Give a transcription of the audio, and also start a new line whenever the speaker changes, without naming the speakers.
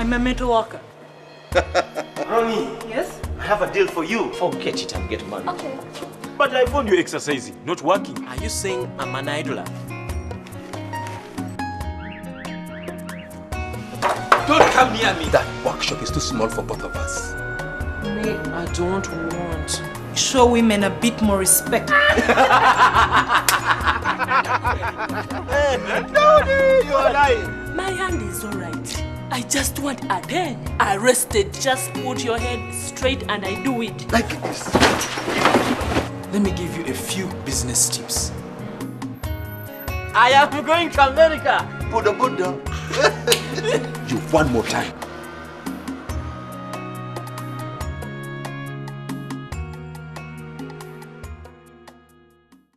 I'm a metal worker.
Ronnie,
Yes?
I have a deal for you.
Forget it and get money.
Okay.
But I found you exercising, not working.
Are you saying I'm an idler?
Don't come near me. That workshop is too small for both of us.
Me,
I don't want.
show women a bit more respect.
You are lying.
My hand is alright. I just want a 10. Arrested. Just put your head straight and I do it.
Like this.
Let me give you a few business tips.
I am going to America.
Buddha, Buddha.
You one more time.